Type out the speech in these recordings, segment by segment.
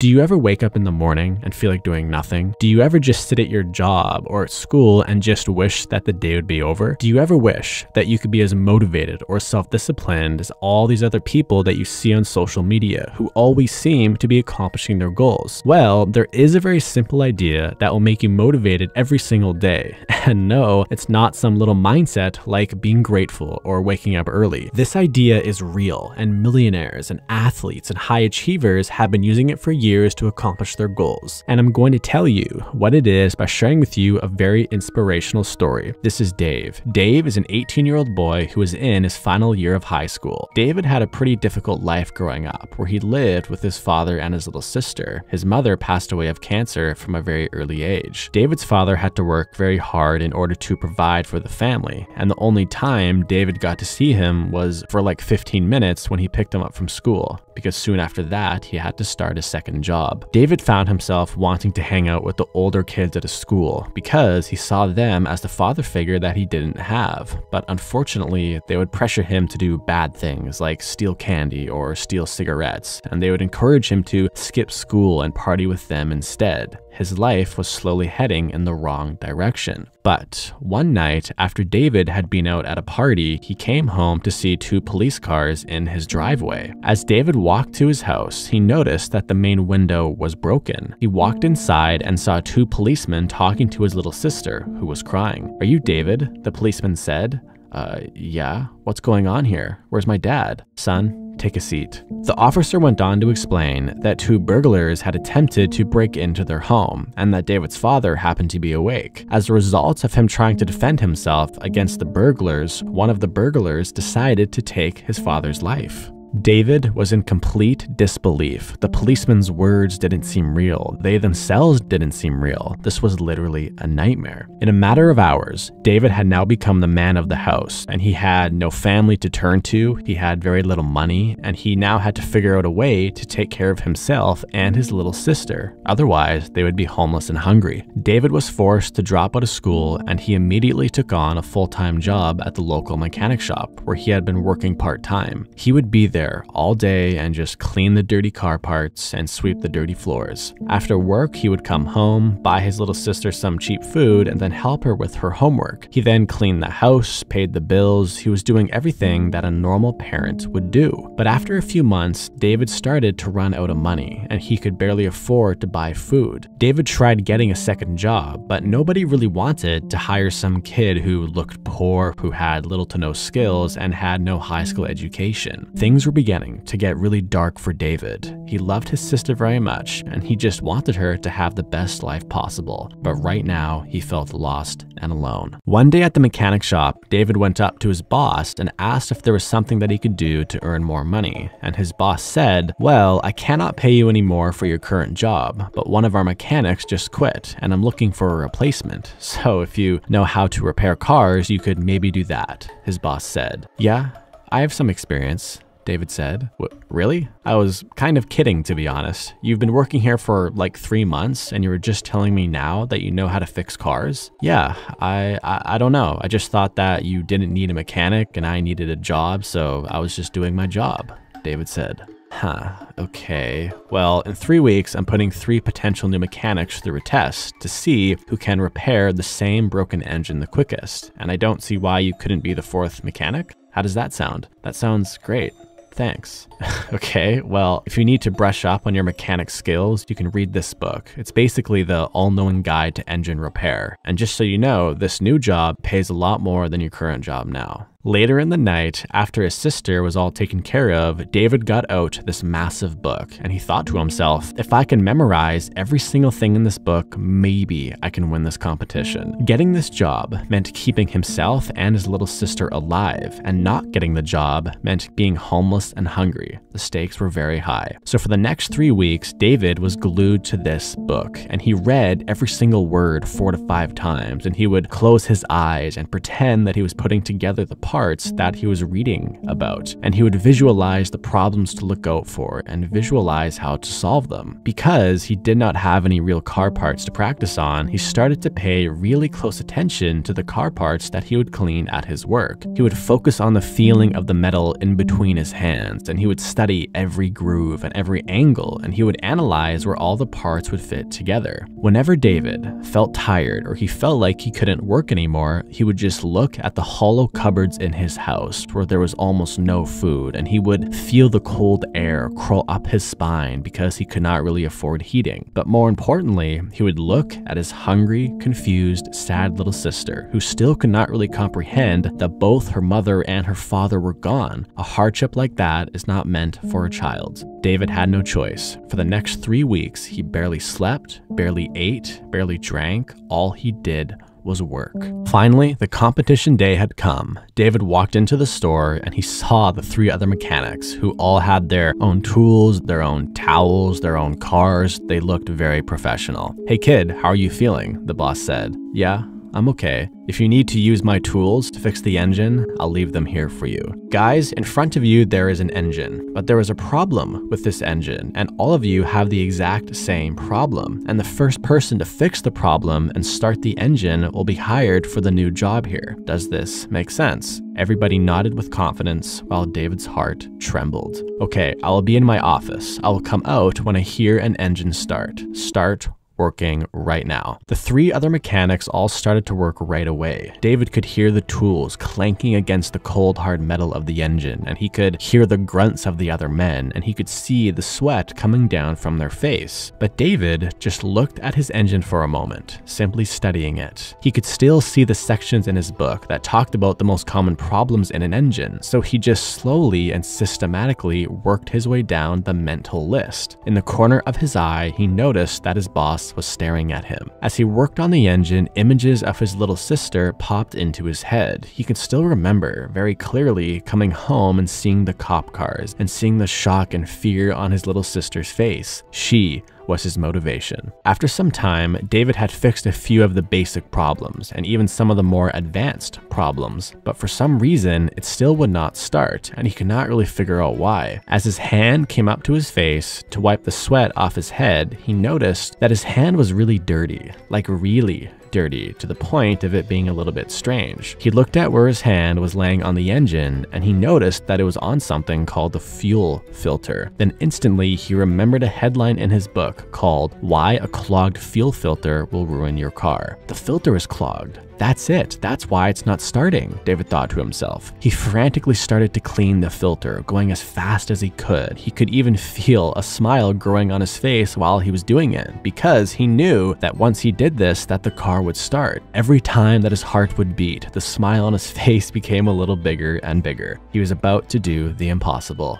Do you ever wake up in the morning and feel like doing nothing? Do you ever just sit at your job or at school and just wish that the day would be over? Do you ever wish that you could be as motivated or self disciplined as all these other people that you see on social media who always seem to be accomplishing their goals? Well, there is a very simple idea that will make you motivated every single day. And no, it's not some little mindset like being grateful or waking up early. This idea is real, and millionaires and athletes and high achievers have been using it for years to accomplish their goals. And I'm going to tell you what it is by sharing with you a very inspirational story. This is Dave. Dave is an 18 year old boy who is in his final year of high school. David had a pretty difficult life growing up, where he lived with his father and his little sister. His mother passed away of cancer from a very early age. David's father had to work very hard in order to provide for the family. And the only time David got to see him was for like 15 minutes when he picked him up from school, because soon after that, he had to start a second job. David found himself wanting to hang out with the older kids at his school because he saw them as the father figure that he didn't have. But unfortunately, they would pressure him to do bad things like steal candy or steal cigarettes, and they would encourage him to skip school and party with them instead his life was slowly heading in the wrong direction. But one night, after David had been out at a party, he came home to see two police cars in his driveway. As David walked to his house, he noticed that the main window was broken. He walked inside and saw two policemen talking to his little sister, who was crying. Are you David? The policeman said. Uh, yeah. What's going on here? Where's my dad? Son, Take a seat. The officer went on to explain that two burglars had attempted to break into their home and that David's father happened to be awake. As a result of him trying to defend himself against the burglars, one of the burglars decided to take his father's life. David was in complete disbelief. The policeman's words didn't seem real. They themselves didn't seem real. This was literally a nightmare. In a matter of hours, David had now become the man of the house, and he had no family to turn to, he had very little money, and he now had to figure out a way to take care of himself and his little sister. Otherwise, they would be homeless and hungry. David was forced to drop out of school, and he immediately took on a full-time job at the local mechanic shop, where he had been working part-time. He would be there there all day and just clean the dirty car parts and sweep the dirty floors. After work, he would come home, buy his little sister some cheap food, and then help her with her homework. He then cleaned the house, paid the bills, he was doing everything that a normal parent would do. But after a few months, David started to run out of money, and he could barely afford to buy food. David tried getting a second job, but nobody really wanted to hire some kid who looked poor, who had little to no skills, and had no high school education. Things were beginning to get really dark for David. He loved his sister very much, and he just wanted her to have the best life possible. But right now, he felt lost and alone. One day at the mechanic shop, David went up to his boss and asked if there was something that he could do to earn more money. And his boss said, Well, I cannot pay you any more for your current job, but one of our mechanics just quit, and I'm looking for a replacement. So if you know how to repair cars, you could maybe do that, his boss said. Yeah, I have some experience. David said. really? I was kind of kidding, to be honest. You've been working here for like three months and you were just telling me now that you know how to fix cars? Yeah, I, I, I don't know. I just thought that you didn't need a mechanic and I needed a job, so I was just doing my job, David said. Huh, okay. Well, in three weeks, I'm putting three potential new mechanics through a test to see who can repair the same broken engine the quickest. And I don't see why you couldn't be the fourth mechanic. How does that sound? That sounds great. Thanks. okay, well, if you need to brush up on your mechanic skills, you can read this book. It's basically the all knowing guide to engine repair. And just so you know, this new job pays a lot more than your current job now. Later in the night, after his sister was all taken care of, David got out this massive book and he thought to himself, if I can memorize every single thing in this book, maybe I can win this competition. Getting this job meant keeping himself and his little sister alive, and not getting the job meant being homeless and hungry. The stakes were very high. So for the next three weeks, David was glued to this book and he read every single word four to five times and he would close his eyes and pretend that he was putting together the parts that he was reading about, and he would visualize the problems to look out for and visualize how to solve them. Because he did not have any real car parts to practice on, he started to pay really close attention to the car parts that he would clean at his work. He would focus on the feeling of the metal in between his hands, and he would study every groove and every angle, and he would analyze where all the parts would fit together. Whenever David felt tired or he felt like he couldn't work anymore, he would just look at the hollow cupboards in his house where there was almost no food, and he would feel the cold air crawl up his spine because he could not really afford heating. But more importantly, he would look at his hungry, confused, sad little sister, who still could not really comprehend that both her mother and her father were gone. A hardship like that is not meant for a child. David had no choice. For the next three weeks, he barely slept, barely ate, barely drank. All he did was work. Finally, the competition day had come. David walked into the store and he saw the three other mechanics who all had their own tools, their own towels, their own cars. They looked very professional. Hey kid, how are you feeling? The boss said. Yeah, I'm okay. If you need to use my tools to fix the engine, I'll leave them here for you. Guys, in front of you there is an engine, but there is a problem with this engine, and all of you have the exact same problem. And the first person to fix the problem and start the engine will be hired for the new job here. Does this make sense? Everybody nodded with confidence while David's heart trembled. Okay, I will be in my office. I will come out when I hear an engine start. Start working right now. The three other mechanics all started to work right away. David could hear the tools clanking against the cold hard metal of the engine, and he could hear the grunts of the other men, and he could see the sweat coming down from their face. But David just looked at his engine for a moment, simply studying it. He could still see the sections in his book that talked about the most common problems in an engine, so he just slowly and systematically worked his way down the mental list. In the corner of his eye, he noticed that his boss was staring at him. As he worked on the engine, images of his little sister popped into his head. He could still remember very clearly coming home and seeing the cop cars and seeing the shock and fear on his little sister's face. She was his motivation. After some time, David had fixed a few of the basic problems and even some of the more advanced problems, but for some reason, it still would not start, and he could not really figure out why. As his hand came up to his face to wipe the sweat off his head, he noticed that his hand was really dirty, like really dirty to the point of it being a little bit strange. He looked at where his hand was laying on the engine and he noticed that it was on something called the fuel filter. Then instantly he remembered a headline in his book called Why a Clogged Fuel Filter Will Ruin Your Car. The filter is clogged. That's it. That's why it's not starting, David thought to himself. He frantically started to clean the filter, going as fast as he could. He could even feel a smile growing on his face while he was doing it, because he knew that once he did this, that the car would start. Every time that his heart would beat, the smile on his face became a little bigger and bigger. He was about to do the impossible.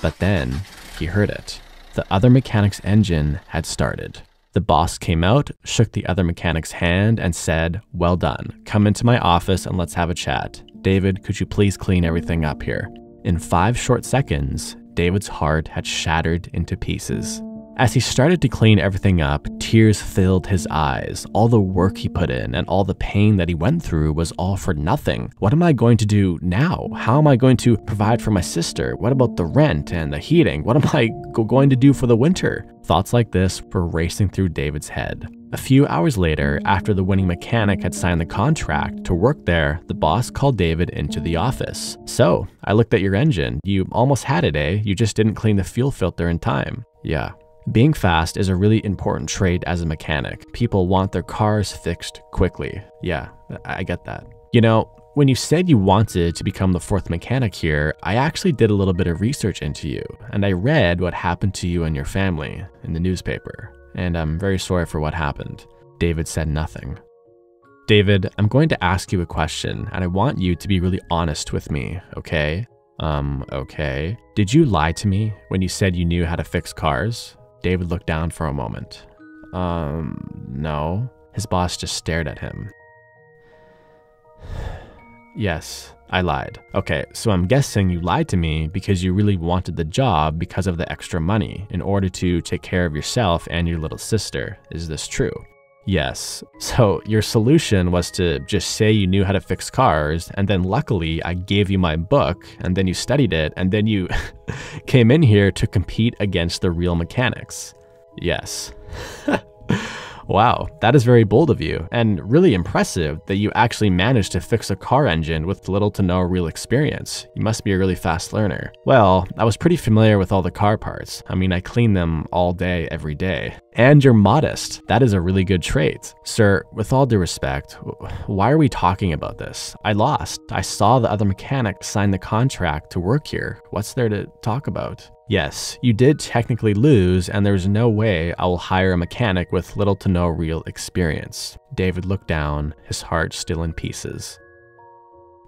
But then, he heard it. The other mechanic's engine had started. The boss came out, shook the other mechanic's hand, and said, Well done. Come into my office and let's have a chat. David, could you please clean everything up here? In five short seconds, David's heart had shattered into pieces. As he started to clean everything up, tears filled his eyes. All the work he put in and all the pain that he went through was all for nothing. What am I going to do now? How am I going to provide for my sister? What about the rent and the heating? What am I going to do for the winter? Thoughts like this were racing through David's head. A few hours later, after the winning mechanic had signed the contract to work there, the boss called David into the office. So, I looked at your engine. You almost had it, eh? You just didn't clean the fuel filter in time. Yeah, being fast is a really important trait as a mechanic. People want their cars fixed quickly. Yeah, I get that. You know, when you said you wanted to become the fourth mechanic here, I actually did a little bit of research into you, and I read what happened to you and your family in the newspaper, and I'm very sorry for what happened. David said nothing. David, I'm going to ask you a question, and I want you to be really honest with me, okay? Um, okay. Did you lie to me when you said you knew how to fix cars? David looked down for a moment. Um, no. His boss just stared at him. yes, I lied. Okay, so I'm guessing you lied to me because you really wanted the job because of the extra money in order to take care of yourself and your little sister. Is this true? Yes. So your solution was to just say you knew how to fix cars, and then luckily I gave you my book, and then you studied it, and then you came in here to compete against the real mechanics. Yes. Wow, that is very bold of you, and really impressive that you actually managed to fix a car engine with little to no real experience. You must be a really fast learner. Well, I was pretty familiar with all the car parts. I mean, I clean them all day, every day. And you're modest. That is a really good trait. Sir, with all due respect, why are we talking about this? I lost. I saw the other mechanic sign the contract to work here. What's there to talk about? Yes, you did technically lose, and there's no way I will hire a mechanic with little to no real experience. David looked down, his heart still in pieces.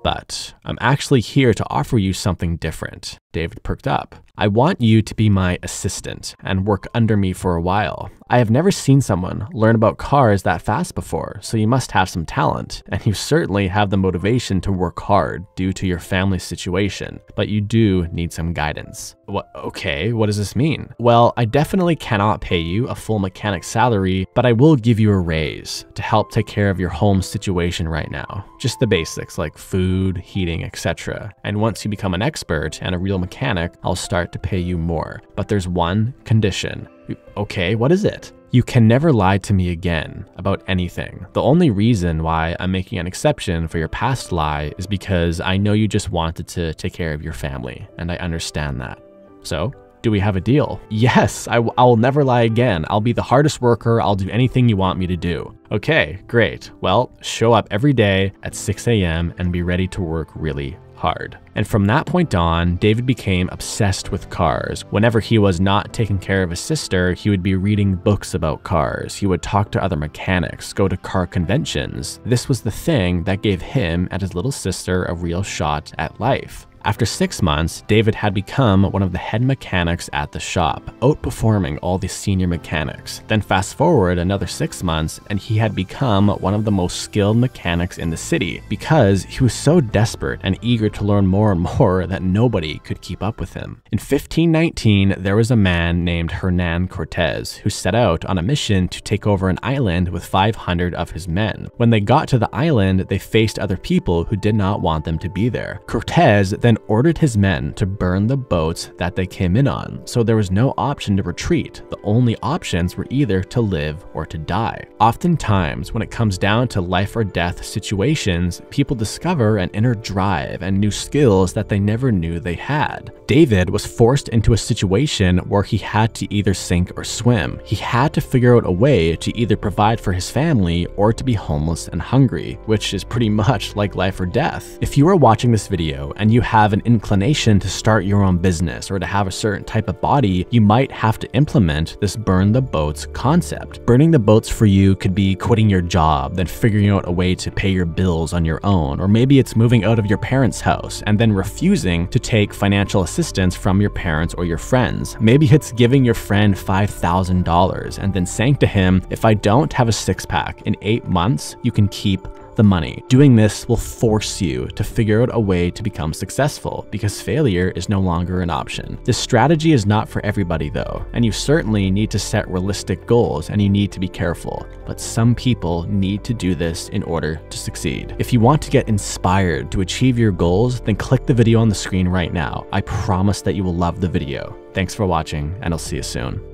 But I'm actually here to offer you something different. David perked up. I want you to be my assistant and work under me for a while. I have never seen someone learn about cars that fast before, so you must have some talent, and you certainly have the motivation to work hard due to your family situation, but you do need some guidance. What, okay, what does this mean? Well, I definitely cannot pay you a full mechanic salary, but I will give you a raise to help take care of your home situation right now. Just the basics like food, heating, etc. And once you become an expert and a real mechanic, I'll start to pay you more. But there's one condition. Okay, what is it? You can never lie to me again about anything. The only reason why I'm making an exception for your past lie is because I know you just wanted to take care of your family, and I understand that. So, do we have a deal? Yes, I, I will never lie again. I'll be the hardest worker. I'll do anything you want me to do. Okay, great. Well, show up every day at 6 a.m. and be ready to work really hard. And from that point on, David became obsessed with cars. Whenever he was not taking care of his sister, he would be reading books about cars. He would talk to other mechanics, go to car conventions. This was the thing that gave him and his little sister a real shot at life. After six months, David had become one of the head mechanics at the shop, outperforming all the senior mechanics. Then fast forward another six months, and he had become one of the most skilled mechanics in the city because he was so desperate and eager to learn more and more that nobody could keep up with him. In 1519, there was a man named Hernan Cortez who set out on a mission to take over an island with 500 of his men. When they got to the island, they faced other people who did not want them to be there. Cortez then then ordered his men to burn the boats that they came in on, so there was no option to retreat. The only options were either to live or to die. Oftentimes, when it comes down to life or death situations, people discover an inner drive and new skills that they never knew they had. David was forced into a situation where he had to either sink or swim. He had to figure out a way to either provide for his family or to be homeless and hungry, which is pretty much like life or death. If you are watching this video and you have have an inclination to start your own business or to have a certain type of body, you might have to implement this burn the boats concept. Burning the boats for you could be quitting your job, then figuring out a way to pay your bills on your own, or maybe it's moving out of your parents' house and then refusing to take financial assistance from your parents or your friends. Maybe it's giving your friend $5,000 and then saying to him, if I don't have a six pack in eight months, you can keep the money. Doing this will force you to figure out a way to become successful because failure is no longer an option. This strategy is not for everybody though, and you certainly need to set realistic goals and you need to be careful, but some people need to do this in order to succeed. If you want to get inspired to achieve your goals, then click the video on the screen right now. I promise that you will love the video. Thanks for watching, and I'll see you soon.